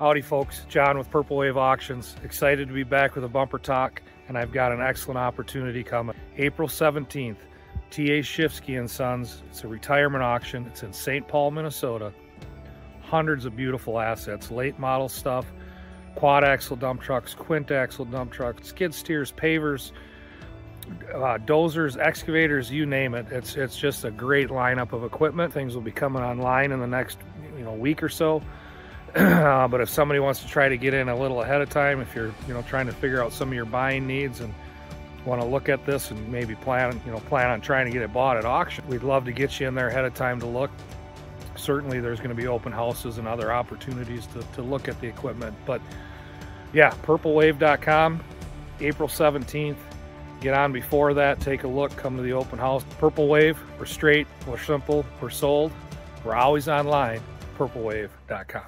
Howdy folks, John with Purple Wave Auctions. Excited to be back with a bumper talk and I've got an excellent opportunity coming. April 17th, T.A. Schifsky and Sons. It's a retirement auction. It's in St. Paul, Minnesota. Hundreds of beautiful assets, late model stuff, quad axle dump trucks, quint axle dump trucks, skid steers, pavers, uh, dozers, excavators, you name it. It's it's just a great lineup of equipment. Things will be coming online in the next you know week or so. Uh, but if somebody wants to try to get in a little ahead of time, if you're you know trying to figure out some of your buying needs and want to look at this and maybe plan you know plan on trying to get it bought at auction, we'd love to get you in there ahead of time to look. Certainly, there's going to be open houses and other opportunities to, to look at the equipment. But yeah, purplewave.com, April 17th. Get on before that, take a look, come to the open house. Purple Wave, we're straight, we're simple, we're sold. We're always online, purplewave.com.